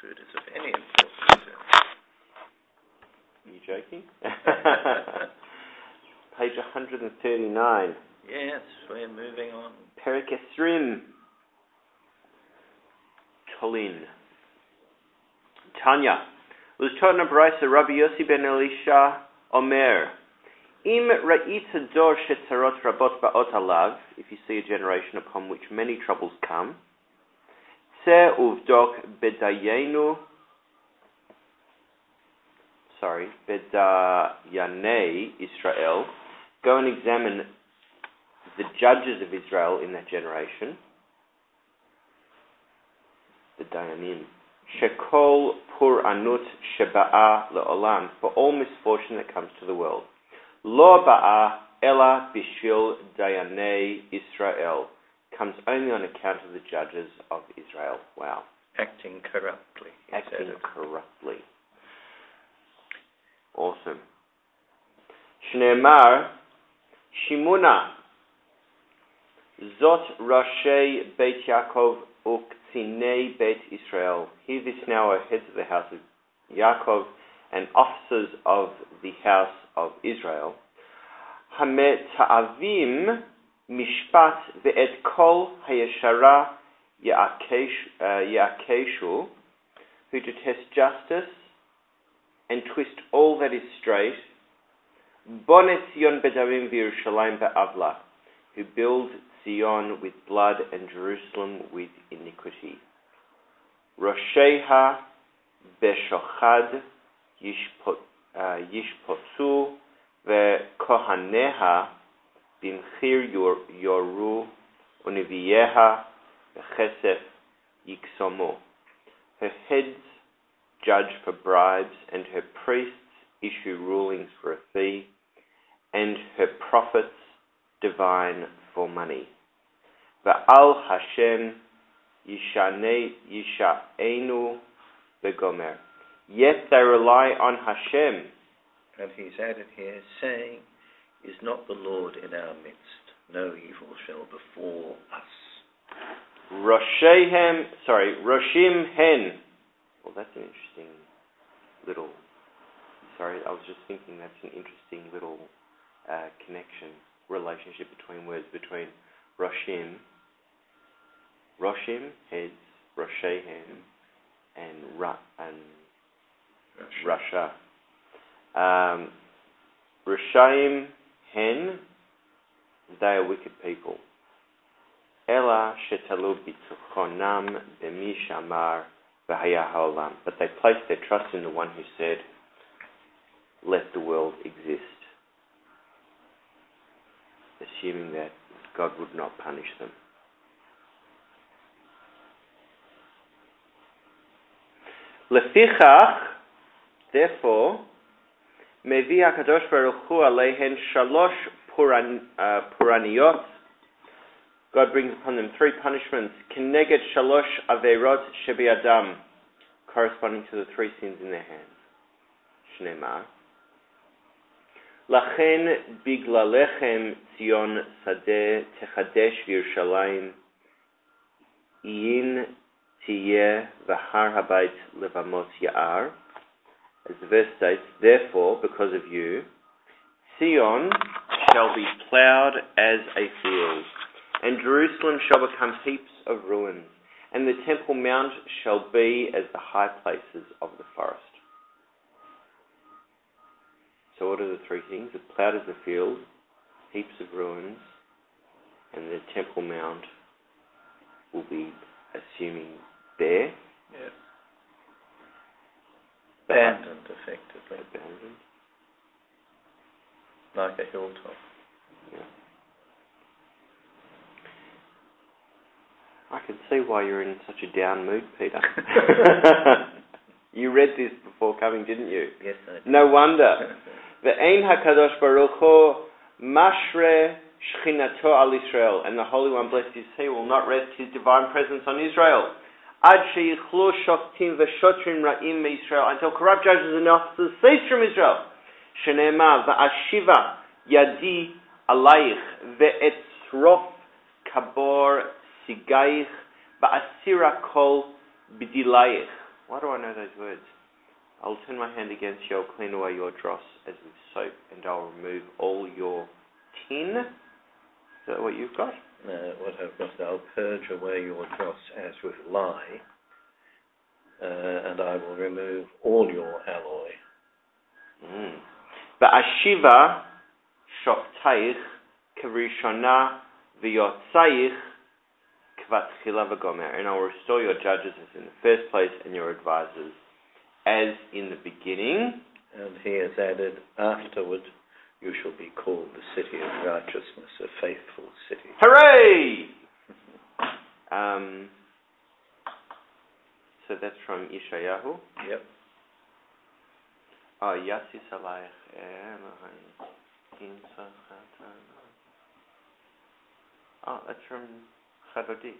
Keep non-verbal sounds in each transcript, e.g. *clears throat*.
food is of any importance. Are you joking? *laughs* Page 139. Yes, we're moving on. Perikesrim. Colin. Tanya. Was taught in a Rabbi Yossi ben Elisha Omer. Im ra'ita dor shetzarot rabot ba'ot alav. If you see a generation upon which many troubles come tse uvdok bedayenu, sorry, bedayane Israel, go and examine the judges of Israel in that generation, the Dayanim, shekol pur anut sheba'a le'olam, for all misfortune that comes to the world. Lo ba'a ela bishil dayanei Israel comes only on account of the judges of Israel. Wow. Acting corruptly. Acting corruptly. Awesome. Shneemar, Shimuna, Zot Rashi Beit Yaakov Uktinei Beit Israel. Hear this now, O heads of the house of Yaakov and officers of the house of Israel. Hameta'avim mishpat ve'et kol hayashara ya'akesh- uh, who detest justice and twist all that is straight. Bonet Zion bedavim v'Yerushalayim be'avla, who build Zion with blood and Jerusalem with iniquity. Rosheha beshochad uh, yishpotzu ve'kohaneha bimchir yor- yoru univieha v'chesef yiksomu. Her heads judge for bribes, and her priests issue rulings for a fee, and her prophets divine for money. Va'al Hashem yisha'enu begomer. Yet they rely on Hashem. And he's added here, saying, Is not the Lord in our midst? No evil shall befall us. Roshehem, sorry, Roshim Hen. Well, that's an interesting little. Sorry, I was just thinking that's an interesting little uh, connection, relationship between words between Roshim, Roshim heads, Roshehem, and Ra and Russia. Um, Rishaim Hen, they are wicked people. Ela shetalu b'tzuchonam b'mi ha'olam. But they placed their trust in the one who said, let the world exist. Assuming that God would not punish them. Lefichach, therefore, מביא הקדוש ברוך הוא עליהן שלוש פורנ, uh, פורעניות. God brings upon them three punishments. כנגד שלוש עבירות שבידם, corresponding to the three sins in their hands. שנאמר, לכן בגללכם ציון שדה תחדש וירושלים עיין תהיה והר הבית לבמות יער. As the verse states, therefore, because of you, Sion shall be ploughed as a field, and Jerusalem shall become heaps of ruins, and the Temple Mount shall be as the high places of the forest. So, what are the three things? The ploughed as a field, heaps of ruins, and the Temple Mount will be, assuming, bare, Yeah. Abandoned, effectively, abandoned. like a hilltop. Yeah. I can see why you're in such a down mood, Peter. *laughs* you read this before coming, didn't you? Yes, I No wonder. The Ve'ein HaKadosh Baruch Hu mashre shchinato al Israel. And the Holy One, blessed is He, will not rest His divine presence on Israel. Until corrupt judges and officers cease from Israel. Why do I know those words? I'll turn my hand against you, I'll clean away your dross as with soap, and I'll remove all your tin. Is that what you've got? No, what I've got, I'll purge away your dross as with lye, uh, and I will remove all your alloy. Mm. Ba'ashiva shoftaich karishona v'yotzaich kvatchila v'gomer. And I will restore your judges as in the first place and your advisors as in the beginning. And he has added, afterward you shall be called the city of righteousness, a faithful city. Hooray! um, so that's from Ishayahu. Yep. Oh, Elohim in Oh, that's from Chadodi.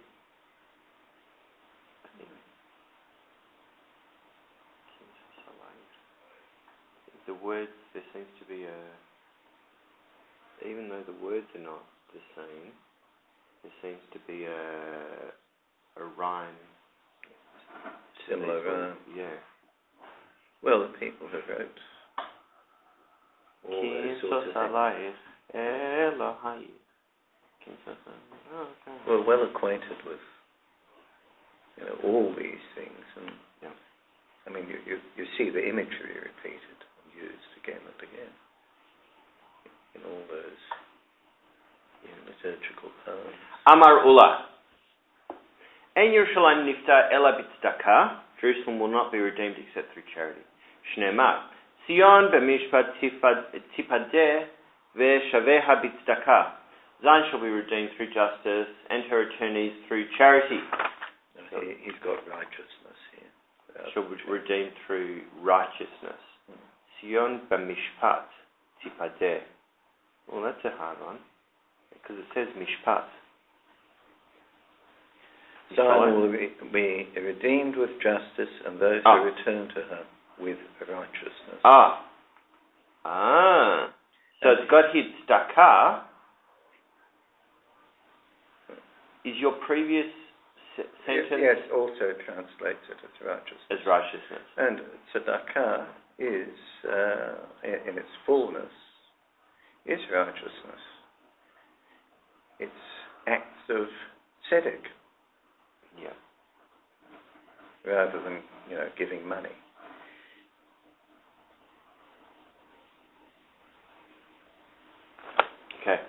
I think. Kinsus alayich. The words, there seems to be a, even though the words are not the same, there seems to be a, a rhyme. Similar rhyme. Yeah. Well, the people who wrote all those sorts of things alayich Elohim. Kinsus alayich. Okay. were well acquainted with you know, all these things. And Yeah. I mean, you, you, you see the imagery repeated and used again and again in all those you know, liturgical poems. Amar Ula. En Yerushalayim nifta ela b'tzedakah. Jerusalem will not be redeemed except through charity. Shneimar. Sion b'mishpat tipadeh ve'shaveha b'tzedakah. Zion shall be redeemed through justice, and her attorneys through charity. Now, he, he's got righteousness here. Shall be redeemed through righteousness. Hmm. Sion b'mishpat tipadeh. Well, that's a hard one, because it says mishpat. Zion will be, be redeemed with justice, and those Ah. who return to her with righteousness. Ah. Ah. So it's got tzedakah. Is your previous se- Yes, sentence yes, also translates it as righteousness. as righteousness? And tzedakah is, uh, in its fullness, is righteousness. It's acts of tzedek Yeah. rather than, you know, giving money. Okay.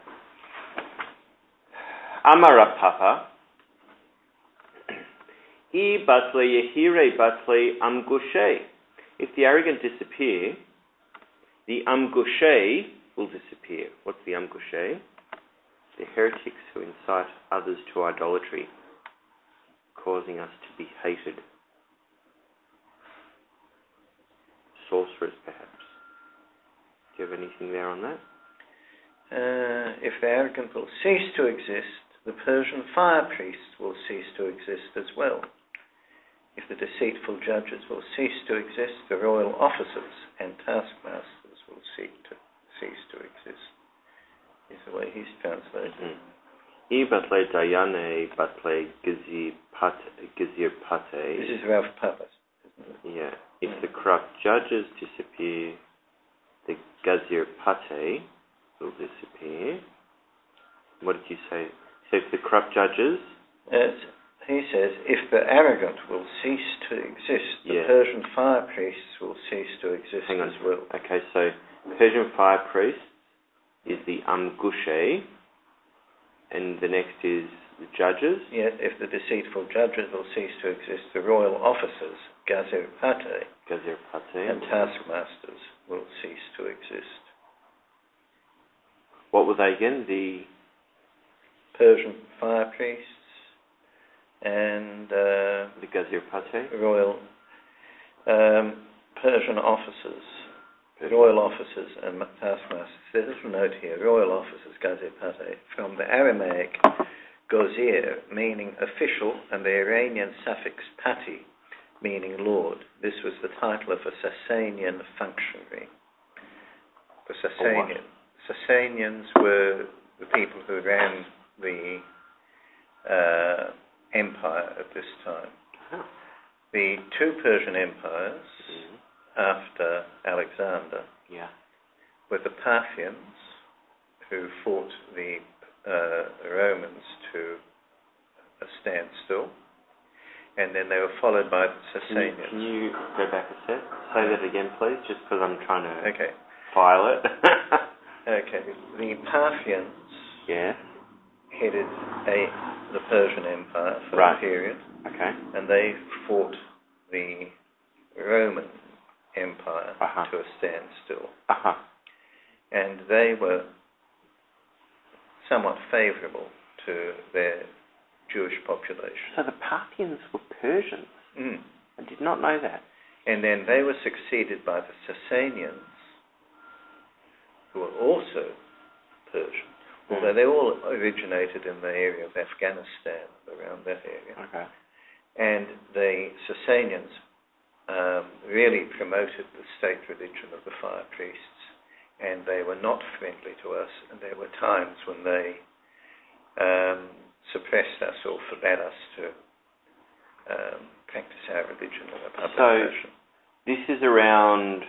Amara Papa. *clears throat* I batle yehire batle amgushe. If the arrogant disappear, the amgushe will disappear. What's the amgushe? The heretics who incite others to idolatry, causing us to be hated. Sorcerers, perhaps. Do you have anything there on that? Uh, if the arrogant will cease to exist, the Persian fire priests will cease to exist as well. If the deceitful judges will cease to exist, the royal officers and taskmasters will seek to, cease to exist. Is the way he's translated. Mm-hmm. I batle dayane batle gazir pate. Gazir pate. This is Ralph it? Yeah. If the corrupt judges disappear, the gazir pate will disappear. What did you say? So if the corrupt judges, As he says, if the arrogant will cease to exist, the Yeah. Persian fire priests will cease to exist Hang on. as well. okay, so Persian fire priest is the amgushe, and the next is the judges. Yet, if the deceitful judges will cease to exist, the royal officers, Gazir Pate, Gazir pate. and taskmasters will cease to exist. What were they again? The Persian fire priests and uh, the Gazir pate. royal um, Persian officers, royal officers and taskmasters. There's a little note here: royal officers, Gazir Pate, from the Aramaic gozir, meaning official, and the Iranian suffix pati, meaning lord. This was the title of a Sasanian functionary. The Sasanian, Sasanians were the people who ran the uh, empire at this time. The two Persian empires Mm. After Alexander Yeah. were the Parthians, who fought the uh, Romans to a standstill, and then they were followed by the Can you, Sassanians. can you go back a step? Say that again, please, just because I'm trying to Okay, file it. *laughs* okay. The Parthians yeah. headed a the Persian Empire for Right. a period, Okay. and they fought the Roman Empire Uh-huh. to a standstill. Uh huh. and they were somewhat favourable to their Jewish population. So the Parthians were Persians. Mm. I did not know that. And then they were succeeded by the Sassanians, who were also Persian, although they all originated in the area of Afghanistan, around that area. Okay. And the Sassanians um, really promoted the state religion of the fire priests, and they were not friendly to us, and there were times when they um, suppressed us or forbade us to um, practice our religion in a public So- fashion. This is around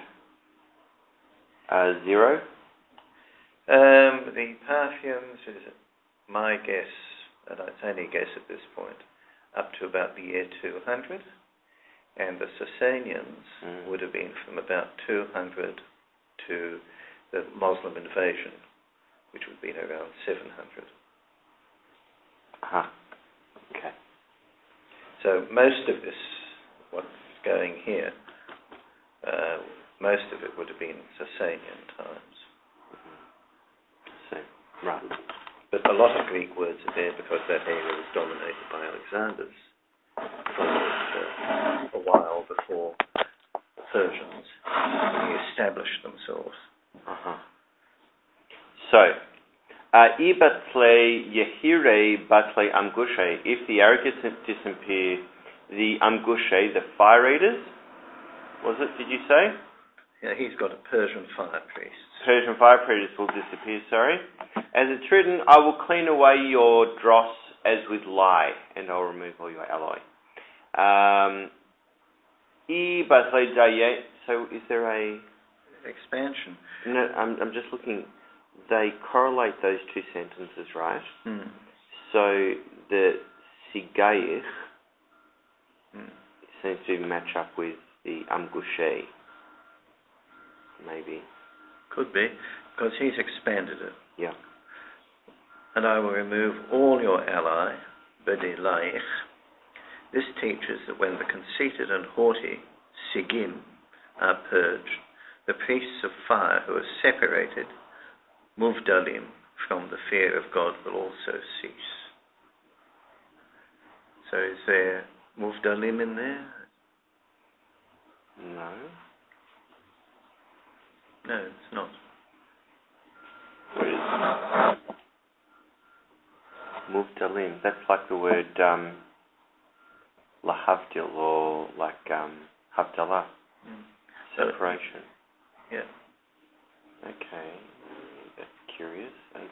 uh, zero. Um, the Parthians is my guess, and it's only a guess at this point, up to about the year 200, and the Sassanians Mm. would have been from about 200 to the Muslim invasion, which would have been around 700. Uh-huh. Okay. So most of this, what's going here, uh, most of it would have been Sassanian times. So, right. But a lot of Greek words are there because that area was dominated by Alexander's for a while before the Persians established themselves. Uh-huh. So, uh, I batle yehire batle amgushe. If the arrogance disappear, the amgushe, the fire eaters, was it? Did you say? Yeah, he's got a Persian fire priest. Persian fire predators will disappear. Sorry. As it's written, I will clean away your dross as with lye, and I'll remove all your alloy. Um, I batle daye. So, is there a Expansion. No, I'm, I'm just looking. They correlate those two sentences, right? Hmm. So the sigaich Hmm. seems to match up with the amgushe. Maybe. Could be, because he's expanded it. Yeah. And I will remove all your ally, Bedilaich. This teaches that when the conceited and haughty, Sigim, are purged, the priests of fire who are separated, Muvdalim, from the fear of God will also cease. So is there Muvdalim in there? No. No, it's not. Muvdalim. That's like the word um, lahavdil or like um, havdalah, Mm. Separation. yeah. Okay. That's curious. Eight.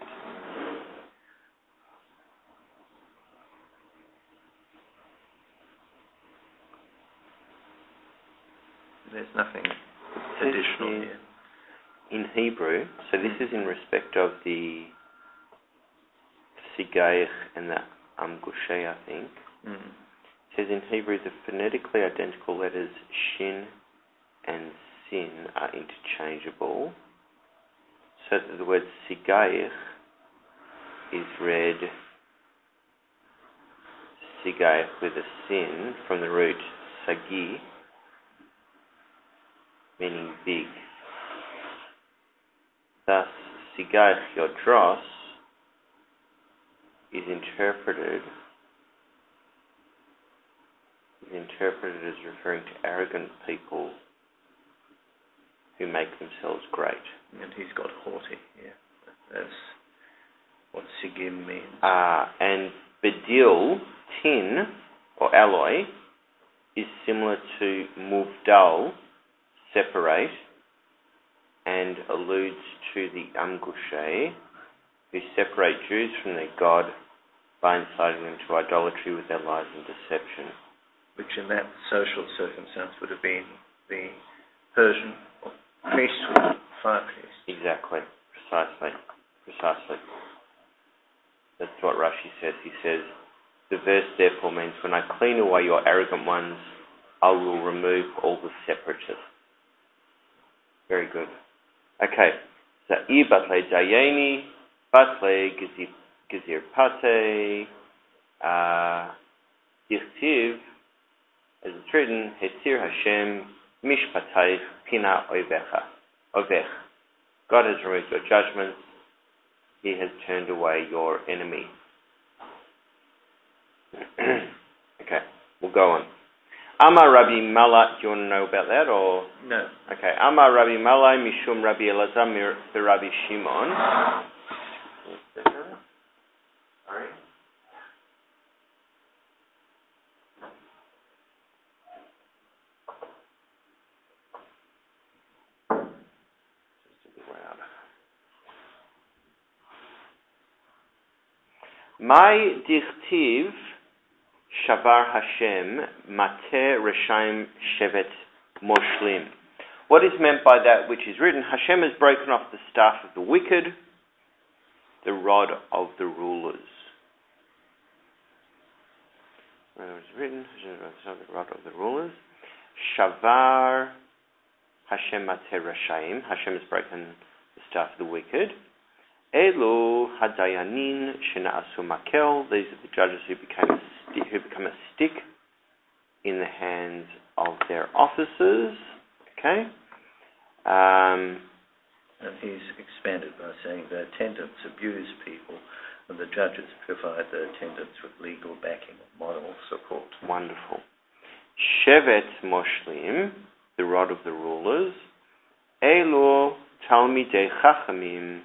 There's nothing additional here. in Hebrew, so this is in respect of the Sigaich and the Amgushe, I think. Mm. It says in Hebrew the phonetically identical letters Shin and Sin are interchangeable, so that the word Sigaich is read Sigaich with a Sin from the root Sagi, meaning big. Thus, Sigaich Yodros is interpreted is interpreted as referring to arrogant people who make themselves great. And he's got haughty here. That's what Sigim means. Uh, and bedil, tin, or alloy, is similar to muvdal, separate, and alludes to the amgushe, who separate Jews from their God by inciting them to idolatry with their lies and deception. which in that social circumstance would have been the Persian priesthood, fire priest. Exactly. Precisely. Precisely. That's what Rashi says. He says, the verse therefore means, when I clean away your arrogant ones, I will remove all the separatists. Very good. Okay. So, Za'ir batle dayeni, batle gizir pate, uh, dichtiv, as it's written, Hetir Hashem mishpatayich pina oivecha. Ovech. God has removed your judgments. He has turned away your enemy. *clears throat* okay, we'll go on. Amar Rabbi Mala, do you want to know about that or? No. Okay, Amar Rabbi Malai Mishum Rabbi Elazar Rabbi Shimon. *laughs* Sorry. Just a bit loud. My dichtiv Shavar Hashem Mate Reshaim Shevet Moshlim. What is meant by that which is written? Hashem has broken off the staff of the wicked, the rod of the rulers. What is written? The rod of the rulers. Shavar Hashem Mate Reshaim. Hashem has broken the staff of the wicked. Elu Hadayanin Shena'asu Makel. These are the judges who became a stick, who become a stick in the hands of their officers. Okay. Um, and he's expanded by saying the attendants abuse people and the judges provide the attendants with legal backing and moral support. Wonderful. Shevet Moshlim, the rod of the rulers. Elo Talmidei Chachamim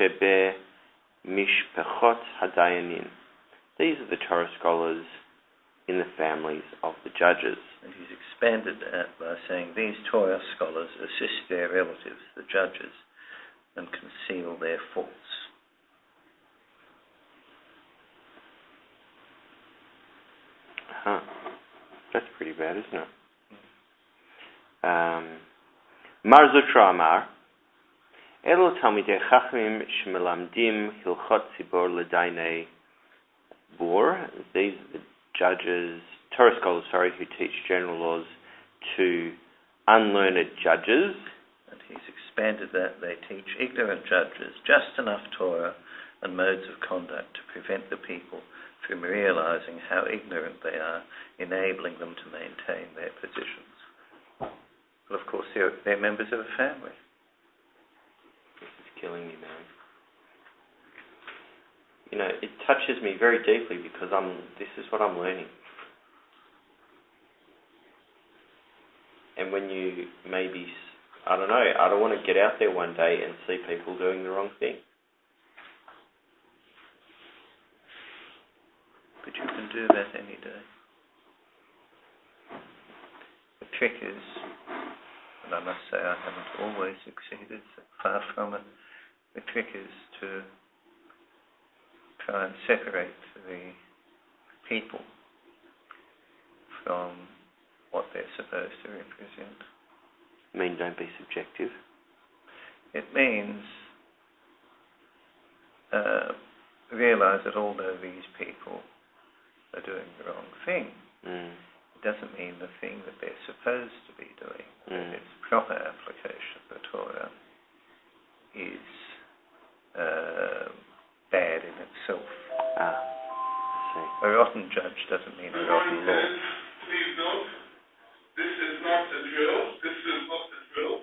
Shebe Mishpechot Hadayanin. These are the Torah scholars in the families of the judges. And he's expanded that by saying these Torah scholars assist their relatives, the judges, and conceal their faults. Huh. That's pretty bad, isn't it? Um, Mar Zutra Amar, אלו תלמידי חכמים שמלמדים הלכות ציבור לדייני בור. These are the judges, Torah scholars, sorry, who teach general laws to unlearned judges. And he's expanded that they teach ignorant judges just enough Torah and modes of conduct to prevent the people from realizing how ignorant they are, enabling them to maintain their positions. But of course, they're, they're members of a family killing me, man. You know, it touches me very deeply because I'm. This is what I'm learning. And when you maybe, I don't know, I don't want to get out there one day and see people doing the wrong thing. But you can do that any day. The trick is, and I must say I haven't always succeeded, far from it, the trick is to try and separate the people from what they're supposed to represent. I mean, don't be subjective. It means uh, realize that although these people are doing the wrong thing, mm. it doesn't mean the thing that they're supposed to be doing, mm. its proper application of the Torah, is uh, bad in itself. Ah, see. A rotten judge doesn't mean a rotten law. Please note, this is not a drill. This is not a drill.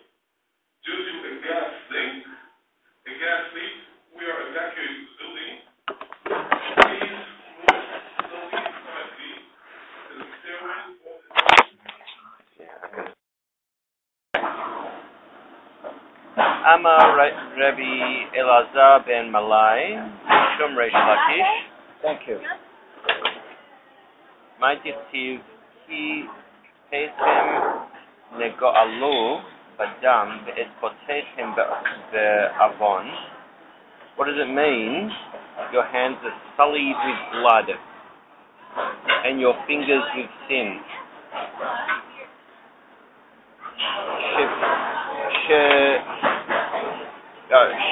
Due to a gas leak, a gas leak, we are evacuating the building. Please move slowly, quietly to the stairway or Yeah, okay. Amar Rabbi Elazar ben Malai, Shum Reish Lakish. Thank you. My dictive ki pesem negoalu badam ve'espotechem ve'avon. What does it mean? Your hands are sullied with blood. and your fingers with sin.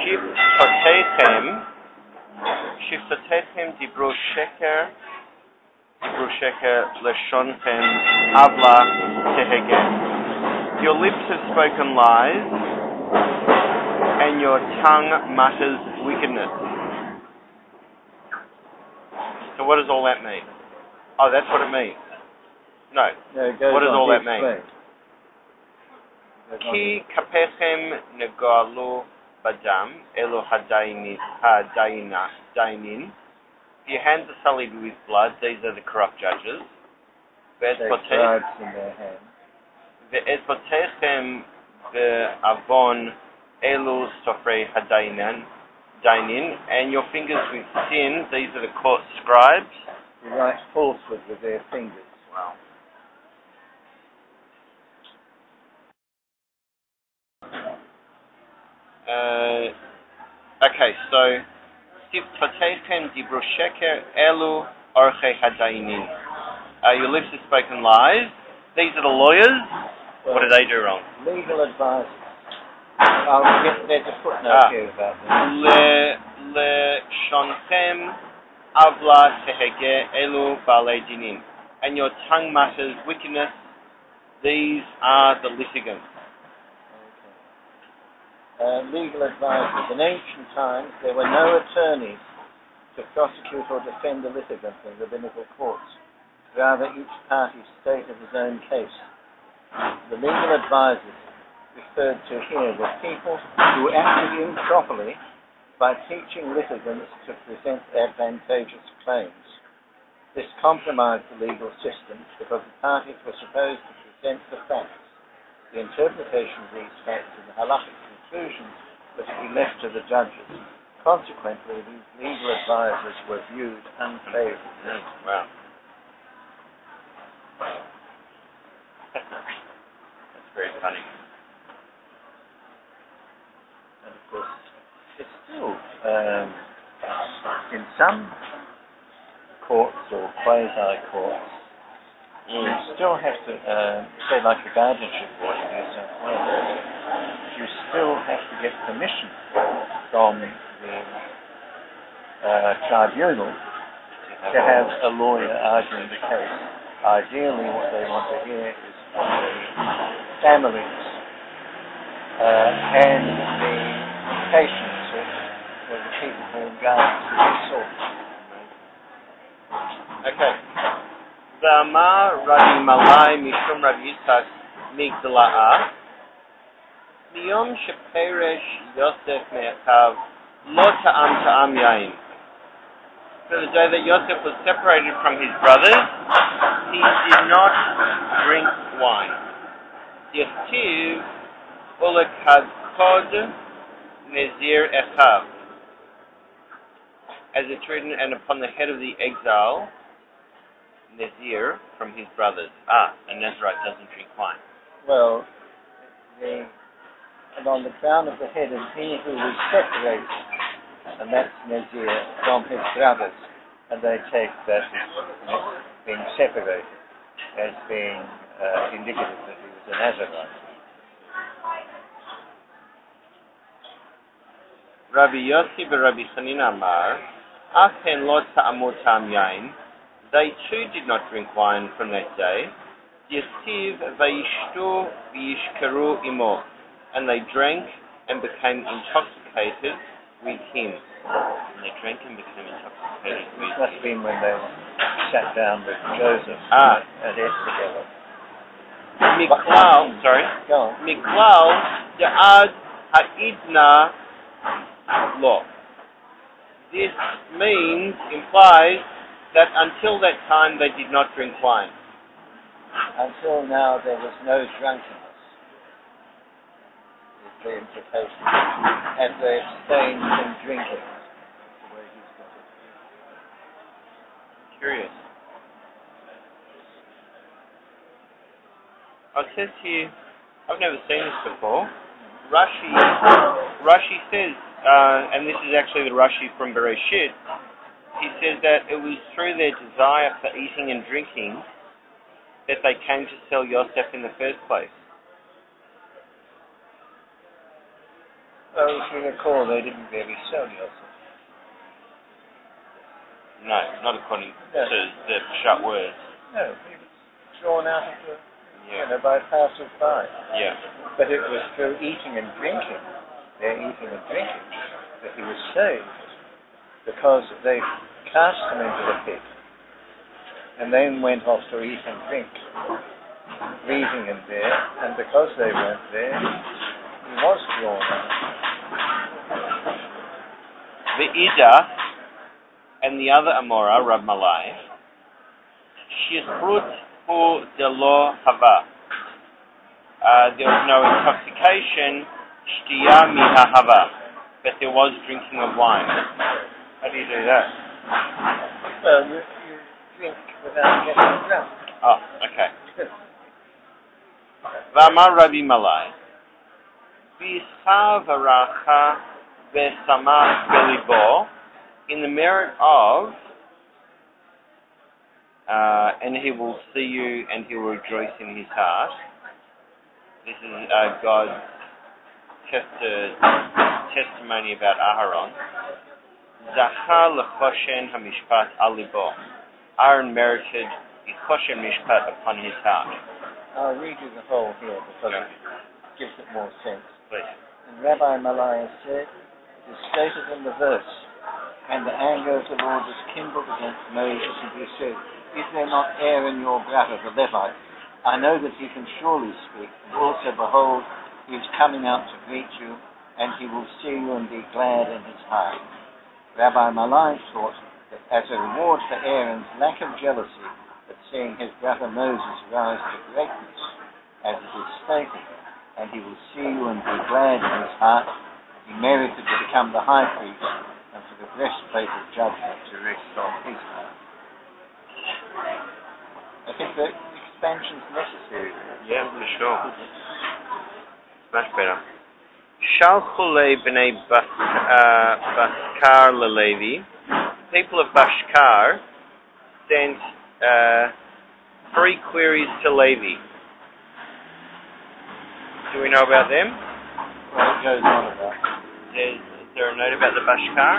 שיפטותיכם, שיפטותיכם דיברו שקר, דיברו שקר, לשונכם עוולה תהגה. Your lips have spoken lies, and your tongue mutters wickedness. So what does all that mean? Oh, that's what it means. No. No, it goes What does on all to that mean? explain. Goes on כי to- Bajam, Elo Hajainin, if your hands are sullied with blood, these are the corrupt judges. Ve'ezpotechem ve'avon elu sofrei hadainen, dainin, and your fingers with sin, these are the court scribes. They write falsehood with their fingers. Wow. Uh, okay, so Siftotechem dibro sheker elu orche hadainin. Uh, your lips have spoken lies. These are the lawyers. What did they do wrong? Legal advice. I'll get there's a footnote Ah. here about that. Le le shonchem avla tehege elu bale dinin. And your tongue mutters wickedness. These are the litigants. Uh, legal advisors. In ancient times, there were no attorneys to prosecute or defend the litigant in rabbinical courts. Rather, each party stated his own case. The legal advisors referred to here were people who acted improperly by teaching litigants to present advantageous claims. This compromised the legal system because the parties were supposed to present the facts. The interpretation of these facts and the halachic conclusions to be left to the judges. Consequently, these legal advisors were viewed unfavorably. Wow. That's very funny. And of course, it's still, um, in some courts or quasi courts, you still have to, um, say like the guardianship board in New South Wales, you still have to get permission from the uh, tribunal to have a lawyer arguing the case. Ideally, what they want to hear is from the families uh, and the patients or, the people who are guardians who are sought. Okay. Zama Rabbi Malai Mishum Rabbi Yitzhak Migdala'a Miyom Sheperesh Yosef Me'achav Lo Ta'am Ta'am Yain For the day that Yosef was separated from his brothers, he did not drink wine. Yestiv Ulekad Kod Nezir Echav as it's written, and upon the head of the exile, Nazir from his brothers. Ah, a Nazarite doesn't drink wine. Well, the, and on the crown of the head is he who was separated, and that's Nazir from his brothers, and they take that being separated as being uh, indicative that he was a Nazarite. Rabbi Yossi and Rabbi Chanina Amar, Achen lo ta'amu ta'am yain. They too did not drink wine from that day. Yestiv vayishtu vayishkaru imo. And they drank and became intoxicated with him. And they drank and became intoxicated with him. must have been when they sat down with Joseph Ah. and ate together. Miklal, sorry. Go on. Miklal da'ad ha'idna lo. This means, implies, that until that time they did not drink wine. Until now, there was no drunkenness. The implication. And they abstained from drinking. Curious. Oh, it says here, I've never seen this before. Rashi, Rashi says, uh, and this is actually the Rashi from Bereshit, he says that it was through their desire for eating and drinking that they came to sell Yosef in the first place. If you recall, they didn't really sell Yosef. No, not according No. to the shut words. No, he was drawn out of the, you Yeah. know, by passers-by. Yeah. But it was through eating and drinking, their eating and drinking, that he was saved. Because they cast him into the pit and then went off to eat and drink, leaving him there. And because they weren't there, he was drawn out. The Ida and the other Amora, Rab Malai, Shichrut hu delo hava. Uh, there was no intoxication, shtiya miha hava, but there was drinking of wine. How do you do that? Well, you, you drink without getting drunk. Oh, okay. V'amar Rabbi Malai, v'racha v'samach belibo, in the merit of, uh, and he will see you and he will rejoice in his heart. This is uh, God's testi- testimony about Aharon. Zachar lechoshen hamishpat alibo. Aaron merited the choshen mishpat upon his heart. I'll read you the whole here because Okay. it gives it more sense. Please. And Rabbi Malaya said, is stated in the verse, and the anger of the Lord was kindled against Moses, and he said, Is there not Aaron your brother, the Levite? I know that he can surely speak, and also, behold, he is coming out to greet you, and he will see you and be glad in his heart. Rabbi Malai taught that as a reward for Aaron's lack of jealousy at seeing his brother Moses rise to greatness, as it is stated, and he will see you and be glad in his heart. He merited to become the high priest and for the breastplate of judgment to rest on his heart. I think the expansion's necessary. Yeah, for sure. Much better. Shalchule b'nei uh, Bashkar lelevi. People of Bashkar sent uh, three queries to Levi. Do we know about them? What it goes on about. There's, is there a note about the Bashkar?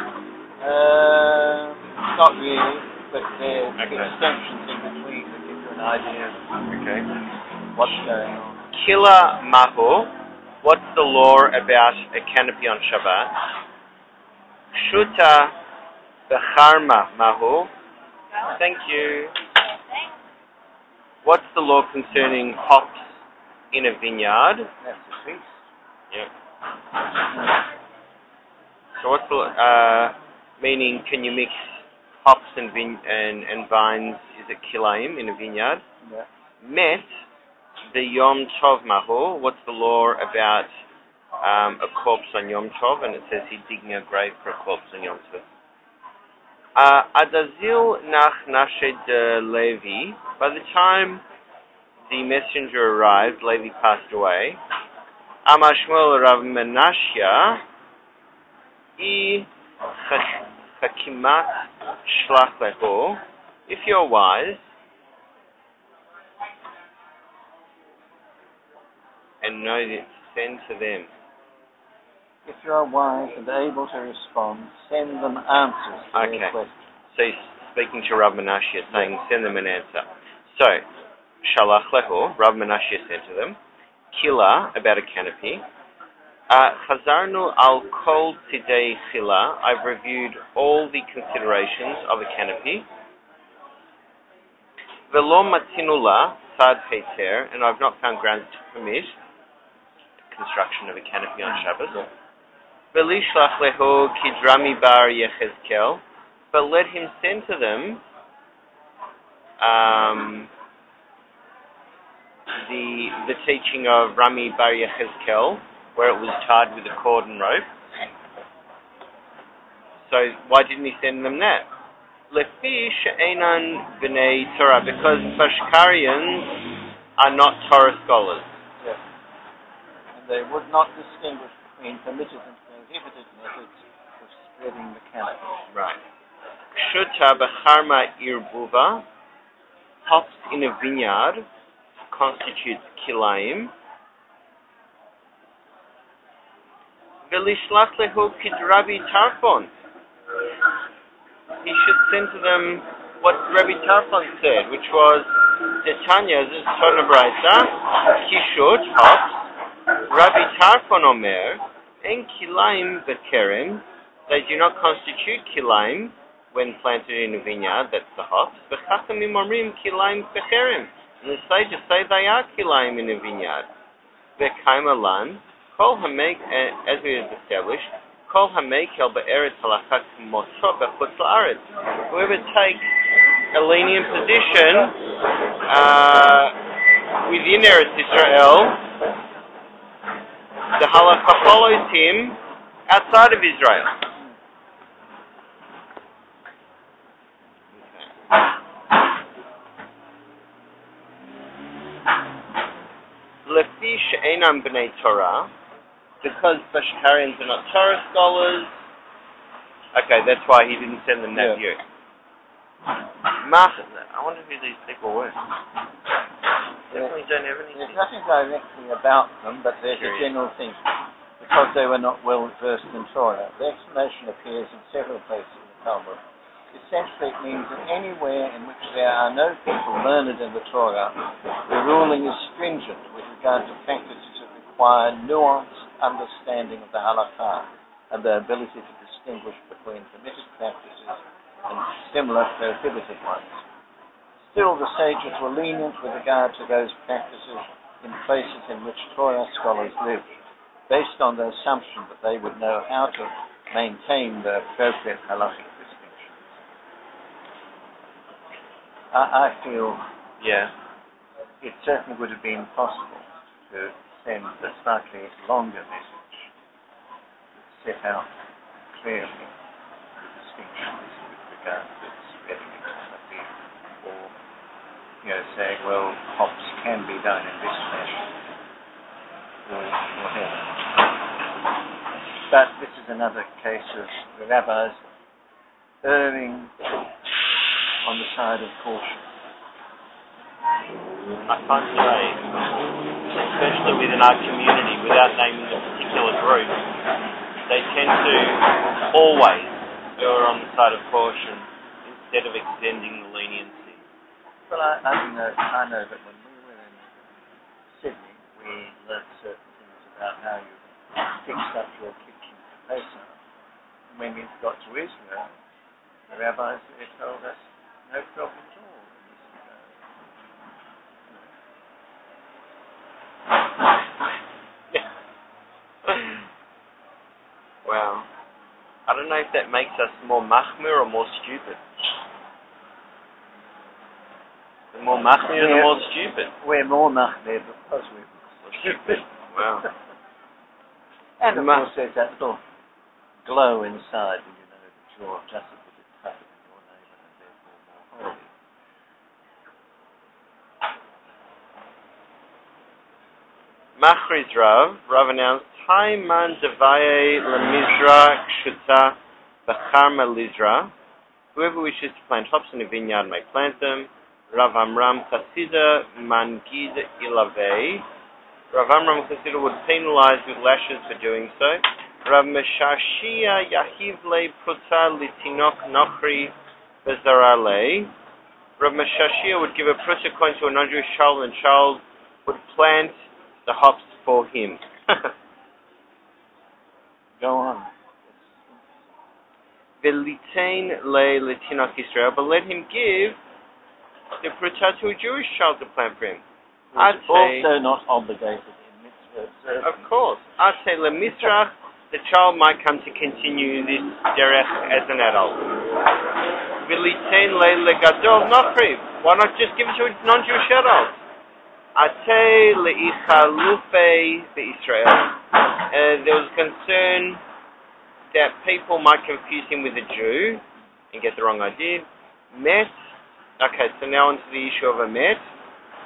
Um, not really, but there's Okay. extensions in between that give you an idea of Okay. what's going on. Kila Mahu. What's the law about a canopy on Shabbat? Shuta Becharma Mahu. Thank you. What's the law concerning hops in a vineyard? That's the feast. Yep. So what's the uh, meaning? Can you mix hops and vine and, and vines? Is it kilaim in a vineyard? Yeah. Met the Yom Tov Mahu. What's the law about um, a corpse on Yom Tov? And it says he's digging a grave for a corpse on Yom Tov. Uh, Adazil nach Nashe de Levi. By the time the messenger arrived, Levi passed away. Amar Shmuel Rav Menashia. Shlachlehu. If you're wise, and know that send to them. If you are wise and able to respond, send them answers to Okay. their questions. So he's speaking to Rav Menashe, saying, send them an answer. So, Shalach Lehu, Rav Menashe sent to them, Kila, about a canopy. Uh, Chazarnu al kol tidei chila. I've reviewed all the considerations of a canopy. Velo matinula sad heter, and I've not found grounds to permit construction of a canopy on Shabbos. Velishlach lehu kidrami bar Yechezkel, but let him send to them um, the the teaching of Rami bar Yechezkel, where it was tied with a cord and rope. So why didn't he send them that? Lefi she'enan b'nei Torah, because Bashkarians are not Torah scholars. Yes. And they would not distinguish between permitted and prohibited methods of spreading the canopy. Right. Kshuta becharma irbuva, hops in a vineyard constitutes kilaim. Velishlach lehu kidrabi tarfon. He should send to them what Rabbi Tarfon said, which was Detanya, this is Tona Braisa, Kishut, hops, Rabbi Tarfon Omer, and Kilaim Bekerem, they do not constitute Kilaim when planted in a vineyard, that's the hops, Bechachamim Omrim Kilaim Bekerem. And the sages say they are Kilaim in a vineyard. Bekaim Alan, Kol Hamek, as we have established, Kol Hamekel Be'eretz Halachak Moto Bechutz La'aretz. Whoever takes a lenient position uh, within Eretz Israel, the halacha follows him outside of Israel. Lefi she'enam b'nei Torah, because Bashkarians are not Torah scholars. Okay, that's why he didn't send them that view. Martin, I wonder who these people were. Definitely don't have anything. There's nothing directly about them, but there's a general thing. Because they were not well versed in Torah. The explanation appears in several places in the Talmud. Essentially, it means that anywhere in which there are no people learned in the Torah, the ruling is stringent with regard to practices that require nuanced understanding of the halakha and the ability to distinguish between permitted practices and similar prohibited ones. Still, the sages were lenient with regard to those practices in places in which Torah scholars lived, based on the assumption that they would know how to maintain the appropriate halachic distinctions. I, I feel Yeah. it certainly would have been possible to send a slightly longer message set out clearly the distinctions with regard to its rhetoric or you know, saying, well, hops can be done in this fashion or whatever. But this is another case of the rabbis erring on the side of caution. I can't say, especially within our community, without naming a particular group, they tend to always err on the side of caution instead of extending the leniency. Well, I, I know, uh, I know that when we were in Sydney, we learned certain things about how you fixed up your kitchen And when we got to Israel, the rabbis they told us no problem at all. in this regard. wow. I don't know if that makes us more machmir or more stupid. The more machmir, the more stupid. We're more machmir because we're stupid. Wow. *laughs* and of Ma- course, there's that little glow inside when you know that you're just a bit tougher than your neighbour and therefore more holy. Machriz Rav, Rav announced, Hi man devaye lemizra kshuta b'charma lizra. Whoever wishes to plant hops in a vineyard may plant them. Rav Amram Chassida mangid ilavei. Rav Amram Chassida would penalize with lashes for doing so. Rav Meshashia yahiv le prutza litinok nochri bezarale. Rav Meshashia would give a prutza coin to a non-Jewish child and child would plant the hops for him. *laughs* Go on. Velitain le letinok Israel, but let him give the prutza to a Jewish child to plant for him. I'd say, also not obligated in mitzvah. service. Uh, of course, I'd say le misrach, the child might come to continue this derech as an adult. Velitain le legadol nochri, why not just give it to a non-Jewish adult? Ate leichalufe Israel. Uh, there was concern that people might confuse him with a Jew and get the wrong idea. Met. Okay, so now onto the issue of a met.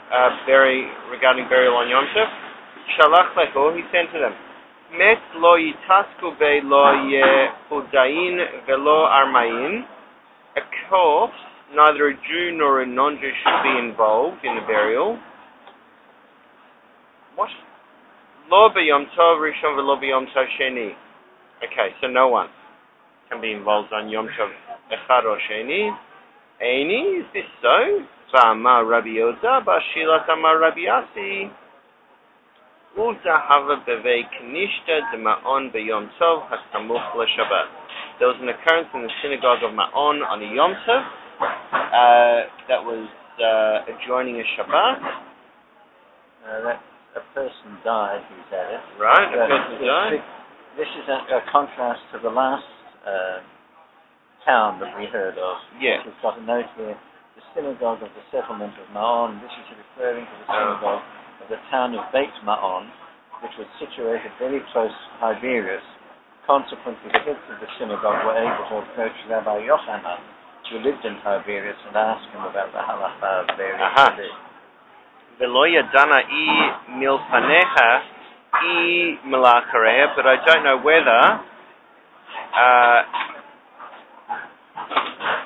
Uh, bury, regarding burial on Yom Tov. Shalach lecho, he sent to them. Met lo yitasku be lo yehudain velo armain. A corpse, neither a Jew nor a non-Jew should be involved in the burial. What? Lo b'yom tov rishon v'lo b'yom tov sheni. Okay, so no one can be involved on Yom Tov Echad or Sheni. Aini, is this so? V'amar Rabbi b'ashilat amar Rabbi bevei knishta de ma'on b'yom tov hasamuch l'shabbat. There was an occurrence in the synagogue of Ma'on on a Yom Tov uh, that was uh, adjoining a Shabbat. Uh, a person died who's at it. Right, a person died. This is a, a contrast to the last uh, town that we heard of. Yeah. We've got a note here. The synagogue of the settlement of Ma'on. This is referring to the Oh. synagogue of the town of Beit Ma'on, which was situated very close to Tiberias. Consequently, the heads of the synagogue were able to approach Rabbi Yochanan, who lived in Tiberias, and ask him about the halacha of various Aha. Days. Velo yadana i milpaneha i malachareha, but I don't know whether uh,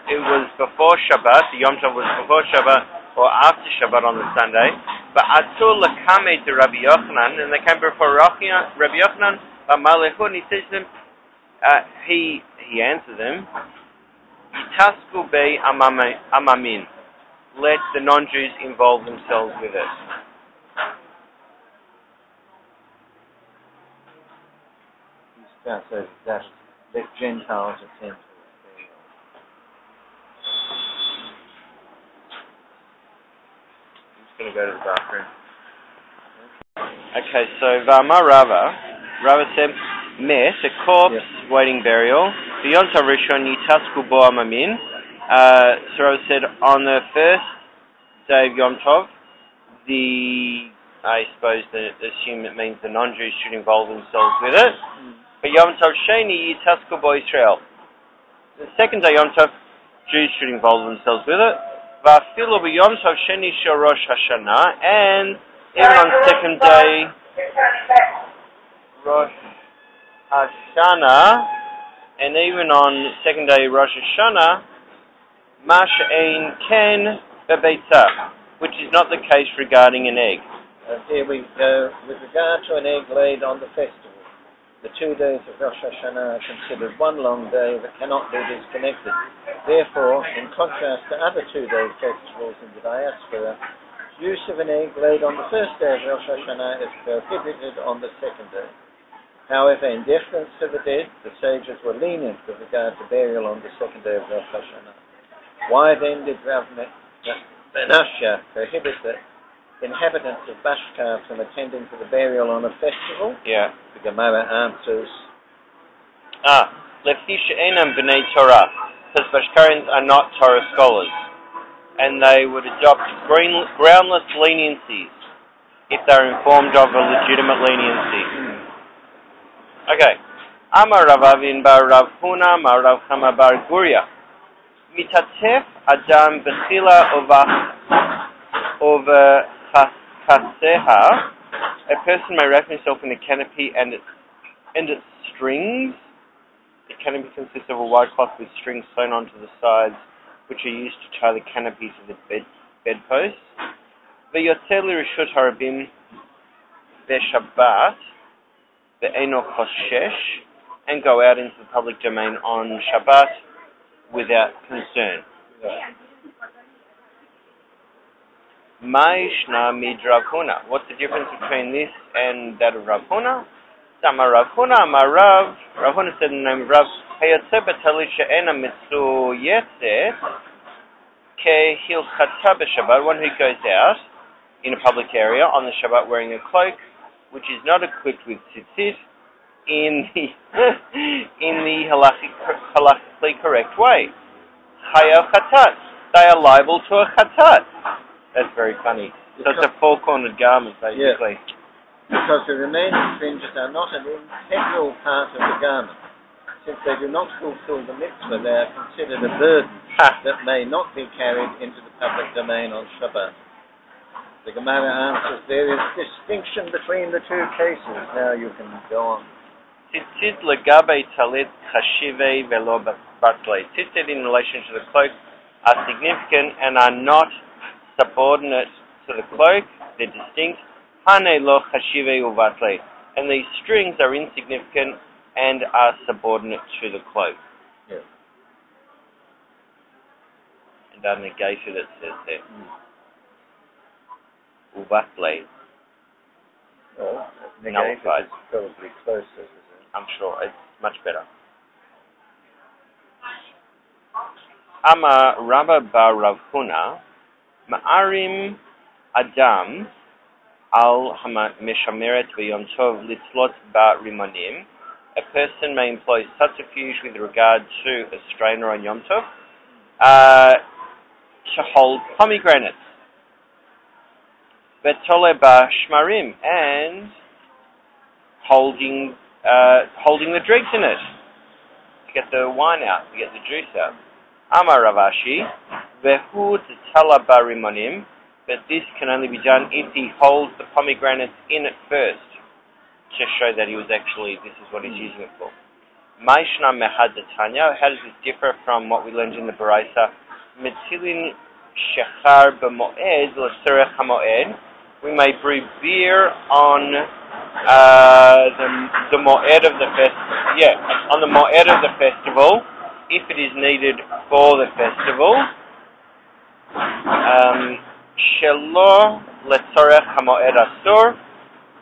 it was before Shabbat, the Yom Tov was before Shabbat, or after Shabbat on the Sunday. But atul lakame to Rabbi Yochanan, and they came before Rabbi Yochanan, Malechun, he says them, uh, he, he answered them, Yitasku be amamin let the non-Jews involve themselves with it. Yeah, so that let Gentiles attend to his burial. I'm just going to go to the bathroom. Okay, so Vama Rava, Rava said, Mes, a corpse waiting burial, the Yom Tov Rishon Yitasku Bo Amamin. Uh, said, on the first day of Yom Tov, the, I suppose that assume it means the non-Jews should involve themselves with it. But Yom Tov Sheni Yitasku Bo Israel. The second day Yom Tov, Jews should involve themselves with it. Vafilu Yom Tov Sheni Shel Rosh Hashanah, and even on second day Rosh Hashanah, and even on second day Rosh Hashanah, Mash Ken Bebeitza, which is not the case regarding an egg. Uh, here we go. With regard to an egg laid on the festival, the two days of Rosh Hashanah are considered one long day that cannot be disconnected. Therefore, in contrast to other two-day festivals in the diaspora, use of an egg laid on the first day of Rosh Hashanah is prohibited on the second day. However, in deference to the dead, the sages were lenient with regard to burial on the second day of Rosh Hashanah. Why then did Rav Menashe prohibit the inhabitants of Bashkar from attending to the burial on a festival? Yeah. The Gemara answers, Ah, Lefi she'enam b'nei Torah, because Bashkarians are not Torah scholars, and they would adopt green, groundless leniencies if they're informed of a legitimate leniency. Okay. Amar Rav Avin bar Rav Huna, Amar Rav Chama bar Guria. Mitatef Adam b'chila over over chaseha. A person may wrap himself in a canopy and its and its strings. The canopy consists of a white cloth with strings sewn onto the sides, which are used to tie the canopy to the bed bedposts. ויוצא לרשות הרבים בשבת, ואינו חושש, and go out into the public domain on Shabbat without concern. Maishna mid What's the difference between this and that of Rav Huna? Sama Rav Huna, Amar Rav. Rav said in the name of Rav, Hayotze b'talit she'ena mitzuyetzet kehilchata b'Shabbat, one who goes out in a public area on the Shabbat wearing a cloak, which is not equipped with tzitzit, in the *laughs* in the halachic, halakhically correct way. Chayav chatat. They are liable to a chatat. That's very funny. So it's a four-cornered garment, basically. because the remaining fringes are not an integral part of the garment. Since they do not fulfill the mitzvah, they are considered a burden Ha. that may not be carried into the public domain on Shabbat. The Gemara answers there is distinction between the two cases. Now you can go on. Tzitzit legabe talit chashive velo batle. Tzitzit in relation to the cloak are significant and are not subordinate to the cloak. They're distinct. Hane lo chashive uvatle. And these strings are insignificant and are subordinate to the cloak. Yeah. And are negated, it says there. Uvatle. Well, negated is probably it? I'm sure it's much better. Ama Rabba bar Rav Ma'arim Adam al v'Yom Tov litzlot bar Rimonim. A person may employ subterfuge with regard to a strainer on Yom Tov uh, to hold pomegranates. Vetole bar Shmarim and holding uh, holding the dregs in it to get the wine out, to get the juice out. Amar Ravashi, Vehud Talabarimanim, but this can only be done if he holds the pomegranates in it first, to show that he was actually, this is what he's using it for. Maishna Mehad Tanya, how does this differ from what we learned in the Baraisa? Metilin Shechar B'Moed, L'Serech HaMoed, we may brew beer on uh, the the moed of the fest. Yeah, on the moed of the festival, if it is needed for the festival. Um, Shelo letzorech hamoed asur.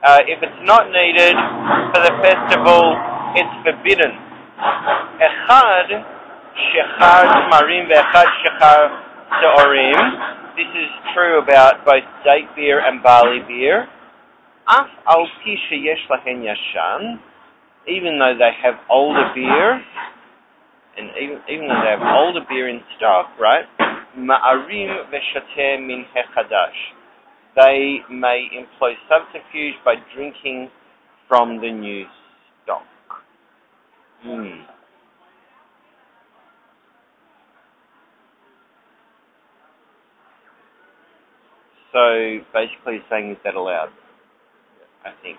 Uh, If it's not needed for the festival, it's forbidden. Echad shechar tmarim ve'echad shechar seorim. This is true about both date beer and barley beer. Af al lahen yashan, even though they have older beer, and even, even though they have older beer in stock, right? Ma'arim min hechadash. They may employ subterfuge by drinking from the new stock. Hmm. So basically, saying is that allowed? I think.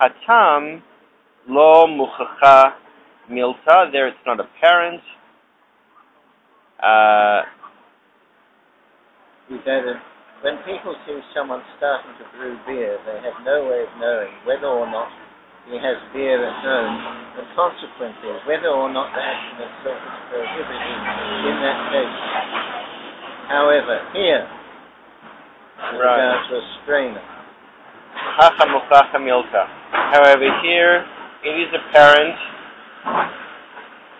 Hatam lo muchacha milta. There, it's not apparent. Uh, You when people see someone starting to brew beer, they have no way of knowing whether or not he has beer at home, The consequence is whether or not the action itself is prohibited in that case. However, here, with Right. regard to a strainer, Hacha muchacha milta. However, here it is apparent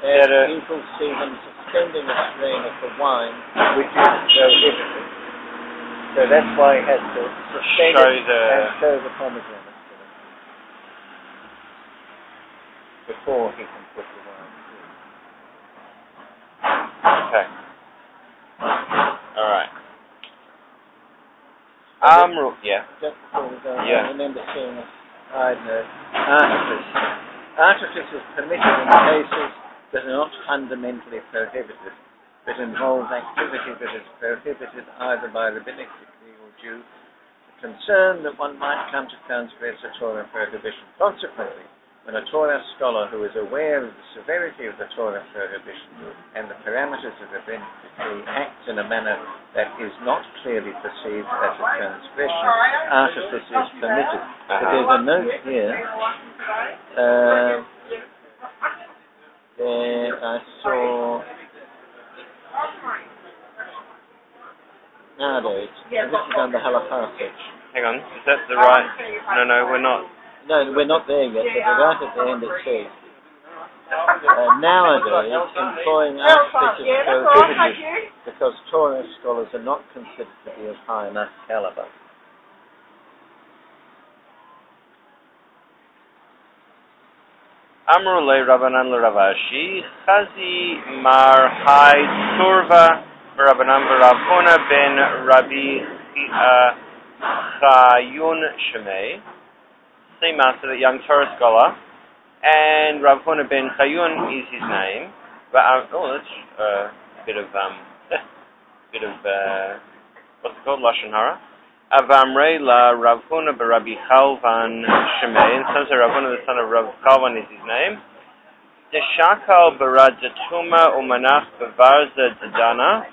That, uh, people see him suspending a strainer for wine, which is prohibited. So that's why he has to suspend Show it the- and show the pomegranate to them before he can put the wine through. Okay. All right. Um, Amru. Yeah. Just before we go, Yeah. I remember seeing a side note. Artifice. Artifice is permitted in cases that are not fundamentally prohibited, but involve activity that is prohibited either by rabbinic decree or due concern that one might come to transgress a Torah prohibition. Consequently, when a Torah scholar who is aware of the severity of the Torah prohibition and the parameters of rabbinic decree acts in a manner that is not clearly perceived as a transgression, artifice is permitted. But there's a note here. Uh, there I saw. No, there it's, this is under section. Hang on. Is that the right? No, no, we're not. No, we're not there yet, but we're right at the end it says, uh, nowadays employing artifice is prohibited because Torah scholars are not considered to be of high enough caliber. Amru le Rabbanan le Ravashi. Chazi mar hai turva Rabbanan Ravona ben Rabbi Chayun Shemei. Master, the young Torah scholar. And Rav Huna ben Chayun is his name. But um, oh, that's uh, a bit of um, *laughs* bit of uh, what's it called, lashon hara. Avamre la Rav Huna Rabbi Chalvan Shemei. And say Rav Huna, the son of Rav Chalvan, is his name. Deshakal baradzatuma umanach bevarza dadana.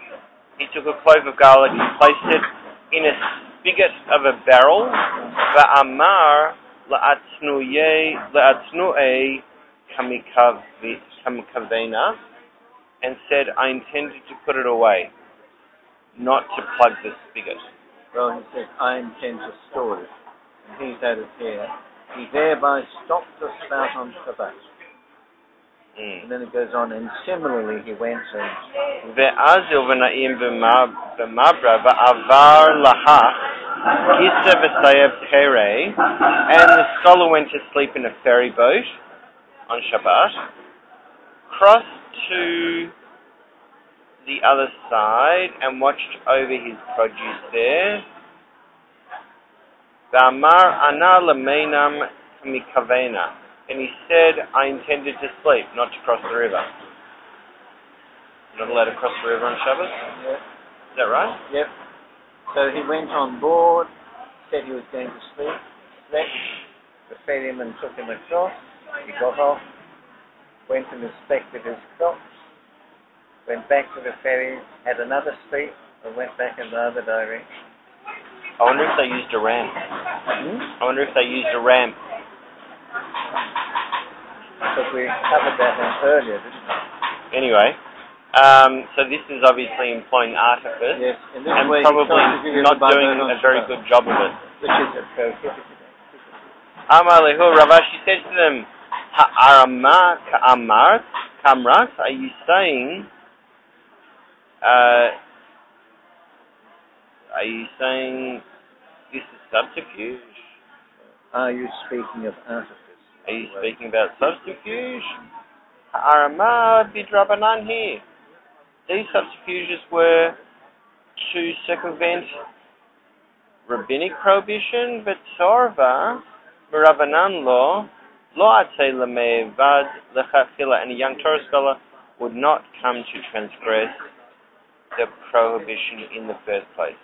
He took a clove of garlic and placed it in a spigot of a barrel. Va'amar la'atznuye la'atznu'e kamikavi- kamikavena. And said, I intended to put it away, not to plug the spigot. Well, he says, I intend to store it. And he's added here, he thereby stopped the spout on Shabbat. Mm. And then it goes on, and similarly he went and Kisav Tere, and the scholar went to sleep in a ferry boat on Shabbat, crossed to the other side and watched over his produce there. Vamar ana lameinam kamikavena, And he said, I intended to sleep, not to cross the river. You're not allowed to cross the river on Shabbat? Yeah. Is that right? Yep. Yeah. So he went on board, said he was going to sleep, slept. The ferryman took him across. He got off, went and inspected his crops, went back to the ferry, had another sleep, and went back in the other direction. I wonder if they used a ramp Hmm? I wonder if they used a ramp Because we covered that earlier, didn't we? anyway um, so this is obviously employing artifice Yes. And he probably tried to give you not doing a very good job of it Which is a. Amar lehu Ravashi said to them Ha'arama kamrat are you saying uh, are you saying this is subterfuge Are you speaking of artifice? Are you speaking about subterfuge? Arama bidrabanan here. These subterfuges were to circumvent rabbinic prohibition, but Sorva, Mirabanan law, lo lemevad lechachila, and a young Torah scholar would not come to transgress the prohibition in the first place.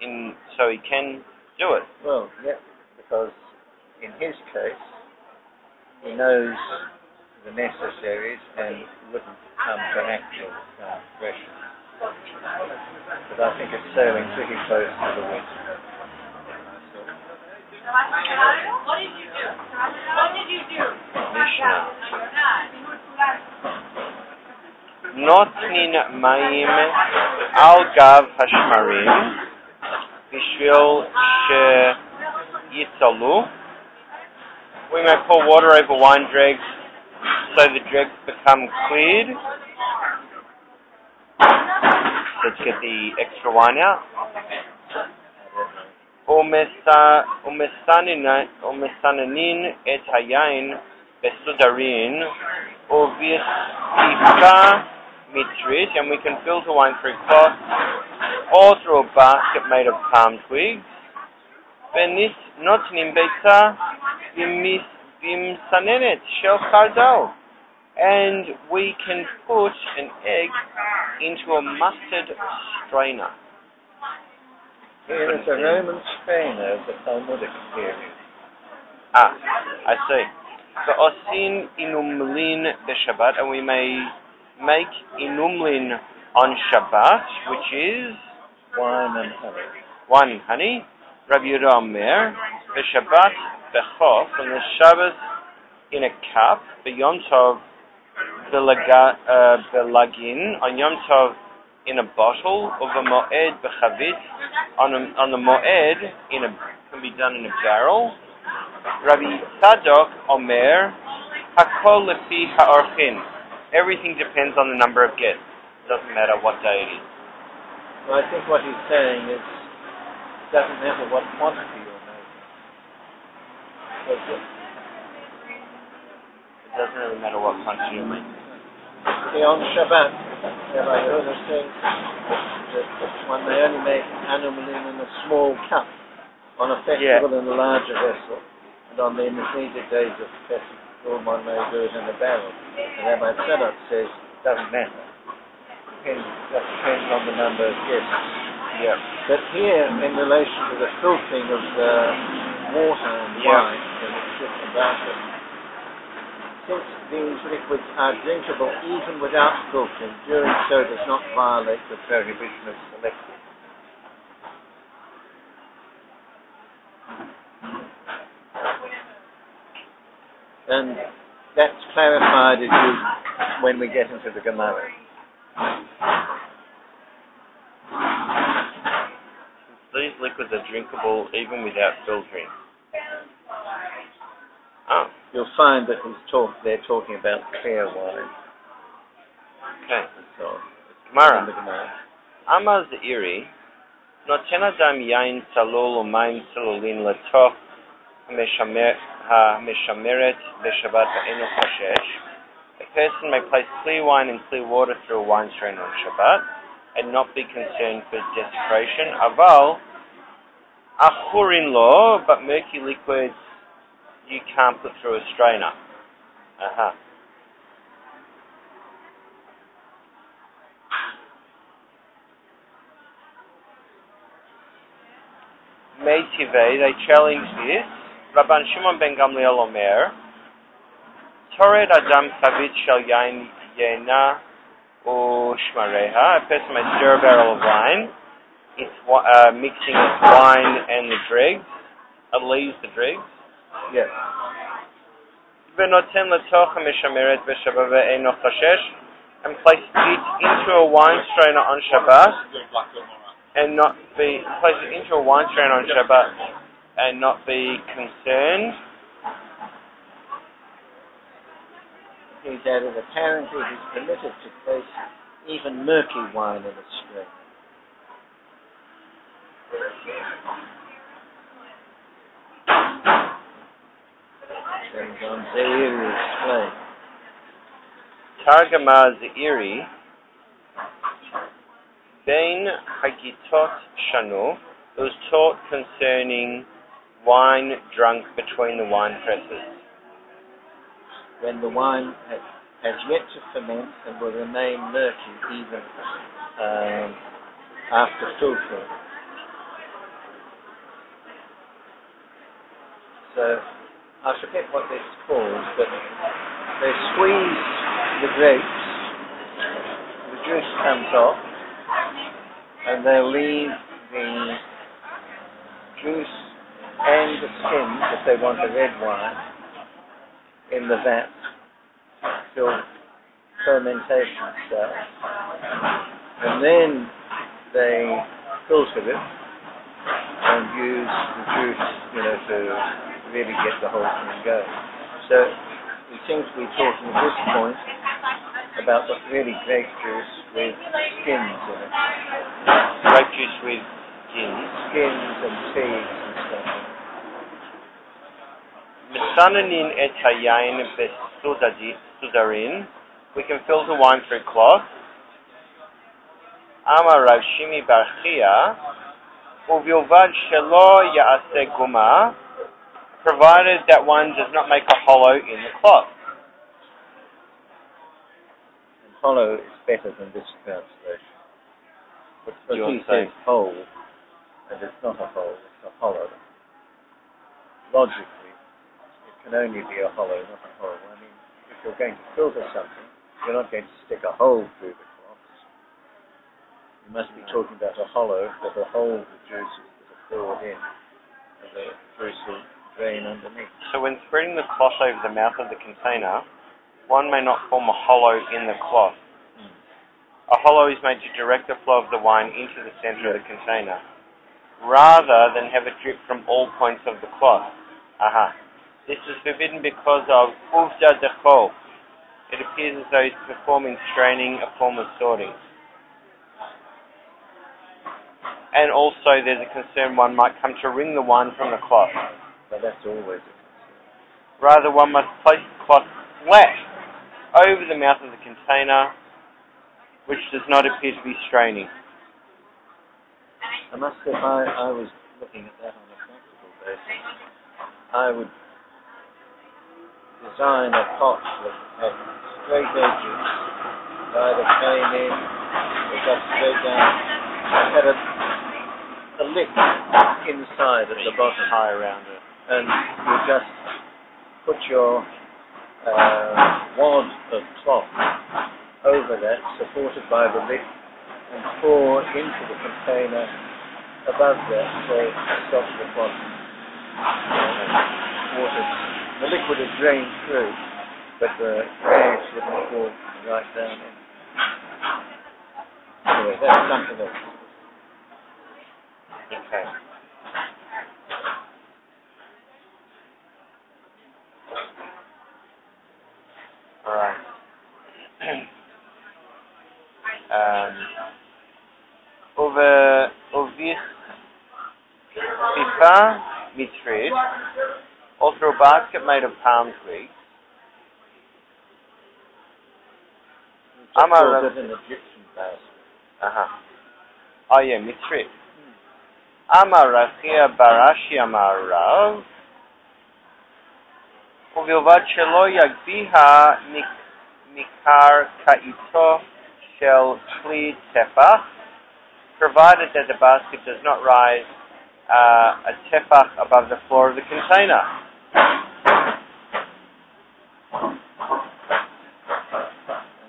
In, so he can do it. Well, yeah, because in his case, he knows the necessaries and wouldn't come to actual transgression. But I think it's sailing pretty close to the wind. What did you do? What did you do? Mishnah. נותנין מים על גב השמרים בשביל שיצלו. We may pour water over wine dregs so the dregs become cleared. Let's get the extra wine out. ומסה- ומסננ- ומסננין את היין בסודרין ובשטיפה mitzrit, and we can filter wine through cloth or through a basket made of palm twigs. וניס נותנים ביצה במס- במסננת של חרדל. And we can put an egg into a mustard strainer. Here is a Roman strainer of the Talmudic period. Ah, I see. Ve'osin inumlin b'Shabbat, and we may make inumlin on Shabbat, which is Wine and honey. wine and honey. Rabbi Yehuda Omer, b'Shabbat b'chof, on the Shabbos in a cup, b'Yom Tov b'laga- uh, on Yom Tov in a bottle, of a moed b'chavit, on, a, on the moed in a can be done in a barrel. Rabbi Tzadok Omer, Hakol lefi ha'orchin. Everything depends on the number of guests. It doesn't matter what day it is. Well, I think what he's saying is, it doesn't matter what quantity you're making. It- It doesn't really matter what quantity you make. See, on Shabbat, Rabbi Yehuda says that one may only make anumalin in a small cup on a festival in a larger vessel, and on the intermediate days of the festival one may do it in a barrel. And Rabbi Tzadok says it doesn't matter. Depends, just depends on the number of guests. Yeah. But here, in relation to the filtering of the water and Yeah. wine, and it's just about it. Since these liquids are drinkable even without filtering, doing so does not violate the prohibition of selecting. And that's clarified as when we get into the Gemara. These liquids are drinkable even without filtering. Oh, You'll find that he's talk, they're talking about clear wine. okay. So, Gemara. in the Gemara. אמר זעירי, נותן אדם יין צלול ומים צלולים לתוך המשמר, המשמרת בשבת ואינו חושש. A person may place clear wine and clear water through a wine strain on Shabbat and not be concerned for desecration. אבל אכורין לו, but murky liquids you can't put through a strainer. Uh-huh. Meitive, they challenge this. Rabban Shimon ben Gamliel Omer, Tored Adam Chavit Shel Yain Yena Ushmareha, a person may stir a barrel of wine, it's uh, mixing its wine and the dregs, at least the dregs. Yes. And place it into a wine strainer on Shabbat and not be place it into a wine strainer on Shabbat and not be concerned. He's added apparently he's permitted to place even murky wine in a strainer. Then on. Targama Bain Hagitot Shanu was taught concerning wine drunk between the wine presses. When the wine has, has yet to ferment and will remain murky even um, after filtering. So I forget what this is called, but they squeeze the grapes, the juice comes off, and they'll leave the juice and the skins, if they want a red wine, in the vat till fermentation starts. And then they filter it and use the juice, you know, to really get the whole thing going. So we seem to be talking at this point about the really grape juice with skins in it. Grape juice with gins. Skins and seeds and stuff. Misananin et hayain besudarin. We can filter wine through cloth. Amar Rav Shimi Bar Chia, uvilvad shelo yaase guma, provided that one does not make a hollow in the cloth. And hollow is better than this translation. But he says whole, and it's not a hole, it's a hollow. Logically, it can only be a hollow, not a hole. I mean, if you're going to filter something, you're not going to stick a hole through the cloth. You must be talking about a hollow that will hold the juices that are poured in, and the juice will drain underneath. So when spreading the cloth over the mouth of the container, one may not form a hollow in the cloth. Hmm. A hollow is made to direct the flow of the wine into the center of the container, rather than have it drip from all points of the cloth. Aha. This is forbidden because of uvda dechol. It appears as though he's performing straining, a form of sorting. And also there's a concern one might come to wring the wine from the cloth. But that's always a Rather, one must place the cloth flat over the mouth of the container, which does not appear to be straining. I must say, I, I was looking at that on a practical basis. I would design a pot that had straight edges, uh, either came in or got straight down, and had a, a lip inside at the bottom, Tie around it. And you just put your uh, wad of cloth over that, supported by the lip, and pour into the container above that so it stops the cloth. Water, the liquid is drained through, but the rags wouldn't fall right down in. Anyway, that's something else. Okay. All right. um, over ovich pipa mitrid, also a basket made of palm twigs. Amar Called Rav- it an Egyptian basket. Uh-huh. Oh yeah, mitrid. Amar Rachia Barashi Amar Rav. ובלבד שלא יגביה מק- מקרקעיתו של כלי טפח, provided that the basket does not rise uh, a tefach above the floor of the container.